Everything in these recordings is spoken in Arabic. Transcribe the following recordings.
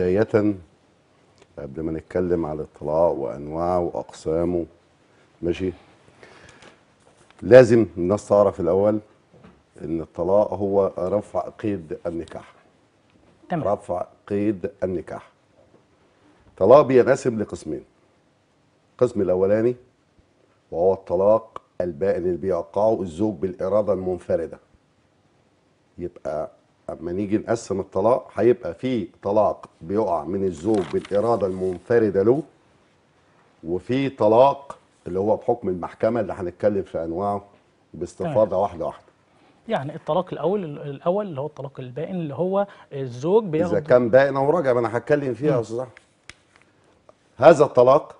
بداية قبل ما نتكلم على الطلاق وأنواعه وأقسامه ماشي؟ لازم الناس تعرف الأول إن الطلاق هو رفع قيد النكاح. تمام. رفع قيد النكاح. طلاق بينقسم لقسمين. القسم الأولاني وهو الطلاق البائن اللي بيوقعه الزوج بالإرادة المنفردة. يبقى اما نيجي نقسم الطلاق هيبقى في طلاق بيقع من الزوج بالإرادة المنفردة له وفي طلاق اللي هو بحكم المحكمة اللي هنتكلم في أنواعه باستفاضة واحدة واحدة. يعني الطلاق الأول الأول اللي هو الطلاق البائن اللي هو الزوج بياخد كان باين أو راجع ما أنا هتكلم فيها يا أحمد. هذا الطلاق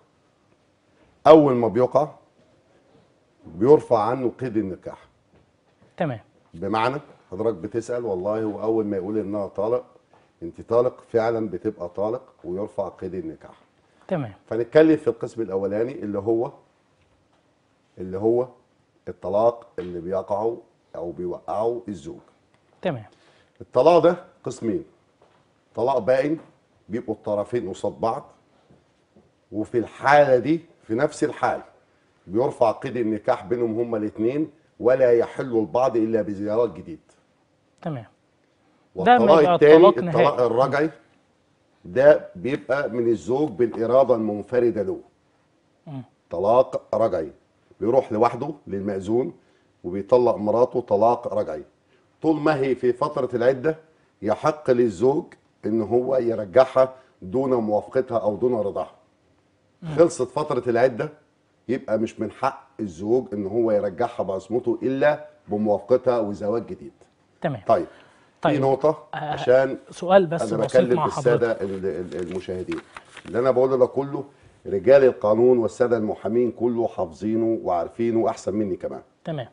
أول ما بيقع بيرفع عنه قيد النكاح. تمام. بمعنى حضرتك بتسأل والله هو أول ما يقول إنها طالق أنت طالق فعلا بتبقى طالق ويرفع قيد النكاح. تمام. فنتكلم في القسم الأولاني اللي هو اللي هو الطلاق اللي بيقعه أو بيوقعه الزوج. تمام. الطلاق ده قسمين. طلاق بائن بيبقوا الطرفين قصاد بعض وفي الحالة دي في نفس الحال بيرفع قيد النكاح بينهم هما الاثنين ولا يحل البعض إلا بزيارات جديد. تمام. ده والطلاق الثاني طلاق الطلاق. الرجعي ده بيبقى من الزوج بالإرادة المنفردة له. مم. طلاق رجعي. بيروح لوحده للمأذون وبيطلق مراته طلاق رجعي. طول ما هي في فترة العدة يحق للزوج إن هو يرجعها دون موافقتها أو دون رضاها. خلصت فترة العدة يبقى مش من حق الزوج إن هو يرجعها بعصمته إلا بموافقتها وزواج جديد. تمام. طيب في طيب. نقطة آه، عشان سؤال بس بسيط بكلم مع السادة حضرتك ال- ال- المشاهدين. اللي أنا بقوله ده كله رجال القانون والسادة المحامين كله حافظينه وعارفينه أحسن مني كمان. تمام.